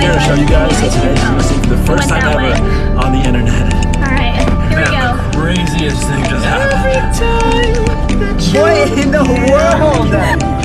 here to show you guys. So today gonna for the first time ever on the internet. Alright, here we go. Craziest thing just happened. What in the world?